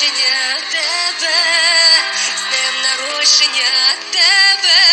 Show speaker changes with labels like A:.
A: народження тебе, з днем народження тебе,